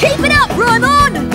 Keep it up, Rymon!